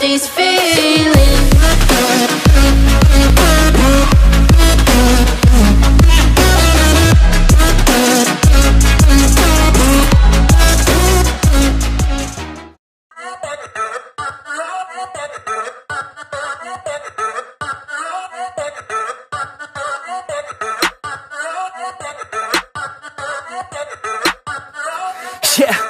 these feelings. Yeah,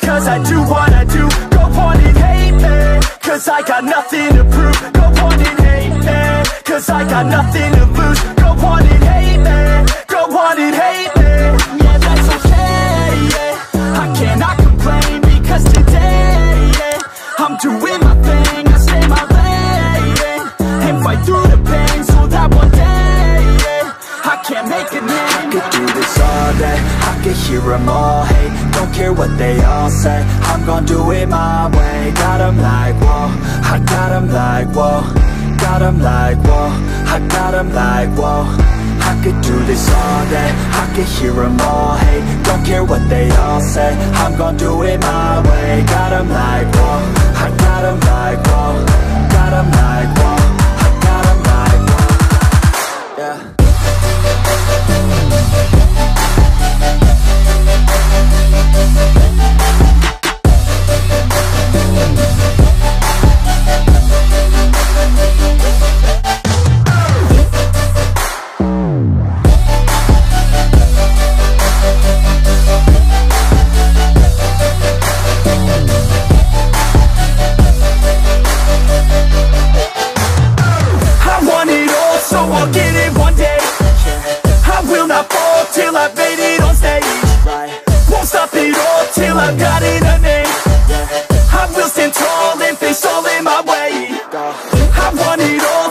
Because I do what I do. Go on and hate me Cause I got nothing to prove. Go on and hate me Cause I got nothing to lose. Go on and hate me Go on and hate me. Yeah, that's okay, yeah. I cannot complain Because today, yeah I'm doing my thing I stay my lane And fight through the pain So that one day, yeah I can make it I could do all day I could hear them all hate Don't care what they all say. I'm gonna do it my way. Got 'em like, whoa. I got 'em like, whoa. Got 'em like, whoa. I got 'em like, whoa. I could do this all day. I could hear them all hate Don't care what they all say. I'm gonna do it my way. Got 'em like, whoa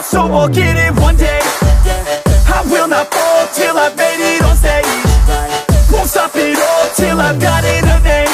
so I'll get it one day. I will not fall till I've made it on stage. Won't stop it all till I've got it a name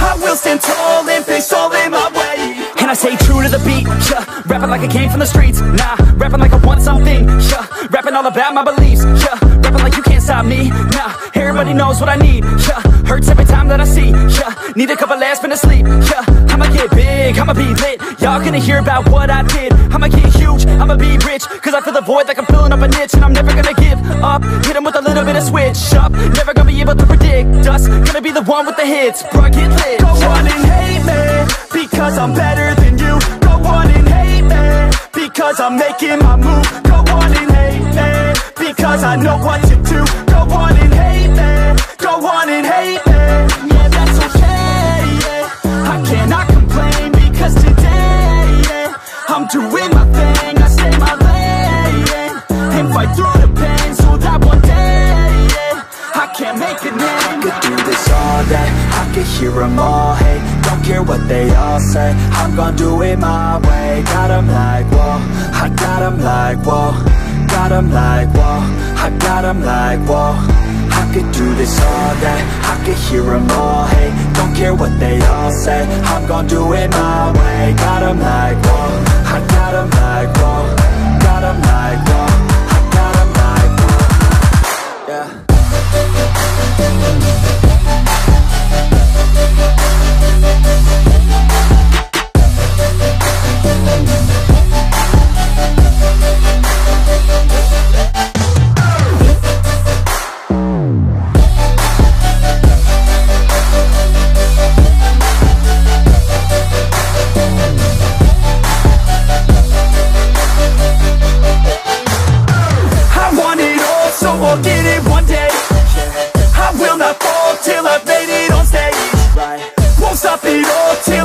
I will stand tall and face all in my way. And I stay true to the beat, yeah Rapping like I came from the streets, nah. Rapping like I want something, yeah Rapping all about my beliefs, yeah Rapping like you can't stop me, nah. Everybody knows what I need, yeah Hurts every time that I see, yeah Need a couple last minutes sleep, yeah I'ma get big, I'ma be lit Y'all gonna hear about what I did. I'ma get huge, I'ma be rich Cause I feel the void like I'm filling up a niche And I'm never gonna give up. Hit with a little bit of switch up. Never gonna be able to predict us. Gonna be the one with the hits, bro, get lit. Go on and hate me Because I'm better than you. Go on and hate me Because I'm making my move. Go on and hate me Because I know what to do. Go I got 'em like, whoa Got 'em like, whoa I got 'em like, whoa. I could do this all day I could hear them all hey. Don't care what they all say I'm gonna do it my way. Got 'em like, whoa I got 'em like, whoa. Got 'em like, whoa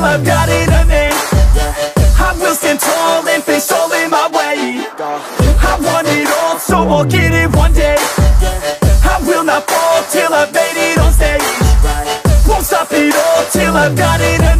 till I've got it name I will stand tall and face all in my way. I want it all, so I'll get it one day. I will not fall till I've made it on stage. Won't stop it all till I've got it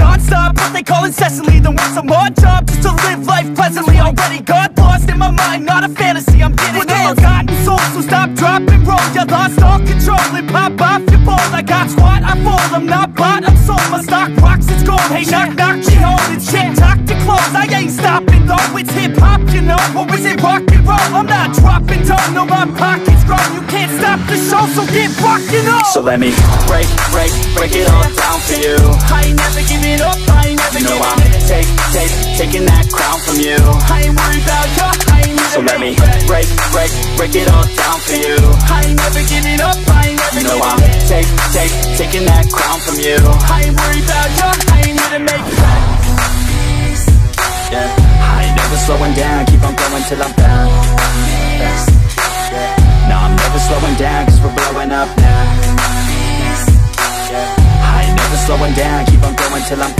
non-stop. What they call incessantly than work some odd job just to live life pleasantly. Already got lost in my mind, not a fantasy. I'm getting With a forgotten soul, so stop, drop, and roll. You lost all control and pop off your ball. I got squat, I fold. I'm not bought, I'm sold. My stock rocks, it's gold. Hey, knock, knock, she. It's shit, talk to close. I ain't stopping. It's hip hop, you know, or is it rock and roll? I'm not dropping down, no, my pocket's grown. You can't stop the show, so get rockin' on. So let me break, break, break it all down for you. I ain't never giving up, I ain't never You know I'm take, take, taking that crown from you. I ain't worried about you, I ain't never So let me break, break, break it all down for you. I ain't never giving up, I ain't never You know I'm take, take, taking that crown from you. I ain't worried about you, I ain't here to make Yeah, I ain't never slowing down, keep on going till I'm down. Yeah. I'm never slowing down, cause we're blowing up now. I ain't never slowing down, keep on going till I'm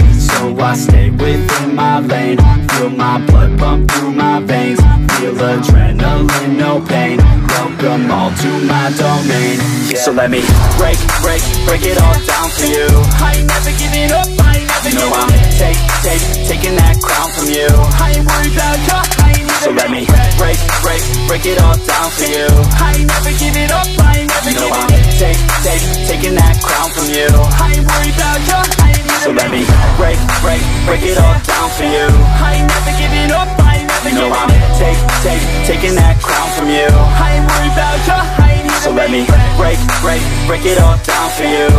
I stay within my lane. Feel my blood pump through my veins. Feel adrenaline, no pain. Welcome all to my domain. So let me break, break, break it all down for you. I ain't never giving up, I ain't never You know I'm take, take, taking that crown from you. I ain't worried about you, I ain't never So let me. Break, break, break it all down for you. I ain't never giving up, I ain't never You know giving I'm take, take, taking that crown from you. I ain't worried about you, I ain't So let me. break, break, break it all down for you. I ain't never giving up, I ain't never You know I'm take, take, taking that crown from you. I ain't worried about you, I ain't So let me. break, break, break it all down for you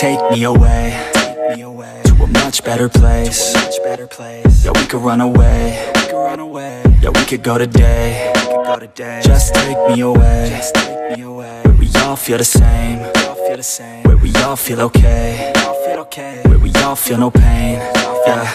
Take me away, take me away to a much better place. Yeah, we could run away. Yeah, we could go today. Just take me away. Just take me away. Where we all feel the same. Where we all feel okay. We all feel okay. Where we all feel no pain. Yeah.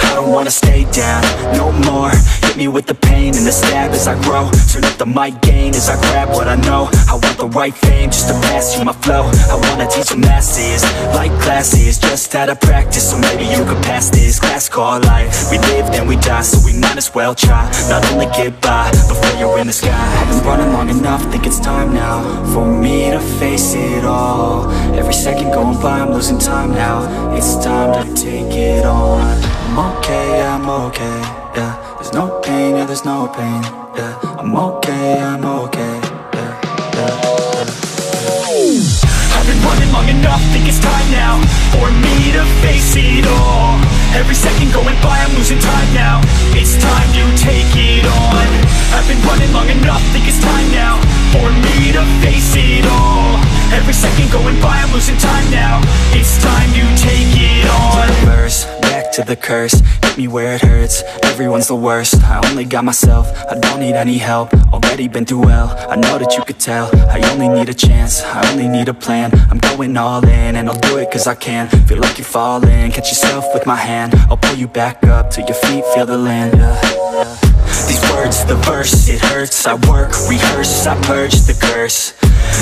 I don't wanna stay down no more. Me with the pain and the stab as I grow. Turn up the mic gain as I grab what I know. I want the right fame just to pass you my flow. I wanna teach the masses like classes, just how to practice. So maybe you could pass this class called life. We live then we die, so we might as well try. Not only get by before you're in the sky. I've been running long enough, think it's time now for me to face it all. Every second going by, I'm losing time now. It's time to take it on. I'm okay, I'm okay, There's no pain, yeah, there's no pain, yeah. I'm okay, I'm okay, yeah, yeah, yeah. I've been running long enough, think it's time now For me to face it all. Every second going by, I'm losing time now. It's time to take to to the curse. Hit me where it hurts, everyone's the worst. I only got myself, I don't need any help. Already been through hell, I know that you could tell. I only need a chance, I only need a plan. I'm going all in, and I'll do it cause I can. Feel like you're falling, catch yourself with my hand. I'll pull you back up, till your feet. Feel the land. Yeah. These words, the verse, it hurts. I work, rehearse, I purge the curse.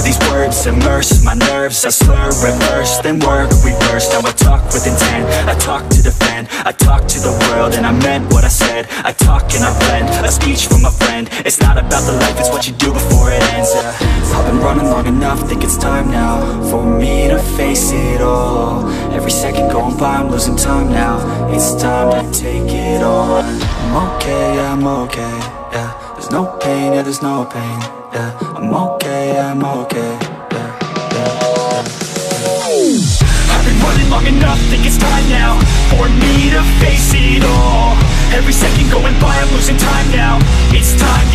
These words immerse my nerves. I slur, reverse, then work, reverse. Now I talk with intent, I talk to defend I talk to the world and I meant what I said. I talk and I blend, a speech from a friend. It's not about the life, it's what you do before it ends yeah. I've been running long enough, think it's time now For me to face it all. Every second going by, I'm losing time now. It's time to take it on I'm okay, yeah, I'm okay, yeah. There's no pain, yeah, there's no pain, yeah. I'm okay, yeah, I'm okay, yeah, yeah, yeah. I've been running long enough, think it's time now For me to face it all. Every second going by, I'm losing time now. It's time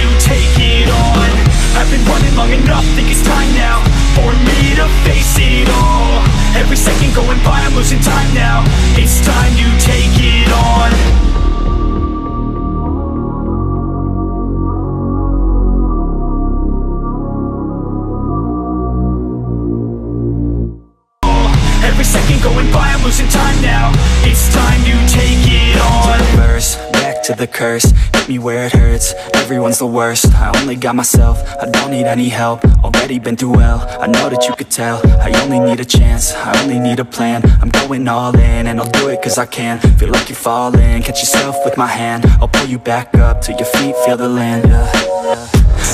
the curse. Hit me where it hurts, everyone's the worst. I only got myself, I don't need any help. Already been through hell, I know that you could tell. I only need a chance, I only need a plan. I'm going all in, and I'll do it cause I can. Feel like you're falling, catch yourself with my hand. I'll pull you back up, till your feet. Feel the land. Yeah.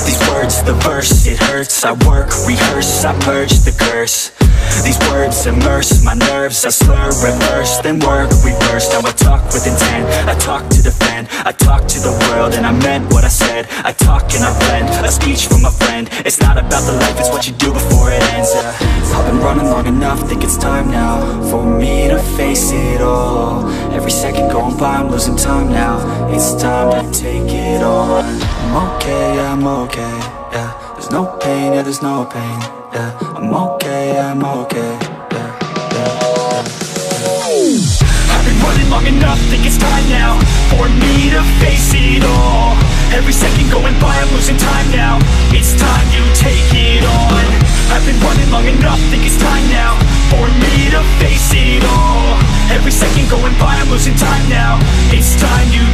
These words, the verse, it hurts. I work, rehearse, I purge the curse These words immerse my nerves I slur, reverse, then work, reverse Now I talk with intent, I talk to defend. I talk to the world and I meant what I said. I talk and I blend, a speech from a friend. It's not about the life, it's what you do before it ends. I've been running long enough, think it's time now For me to face it all. Every second going by, I'm losing time now. It's time to take it on. I'm okay, I'm okay, yeah There's no pain, yeah, there's no pain, yeah. I'm okay, I'm okay, yeah, yeah, yeah. I've been running long enough, think it's time now For me to face it all. Every second going by, I'm losing time now. It's time you take it on. I've been running long enough, think it's time now For me to face it all. Every second going by, I'm losing time now. It's time take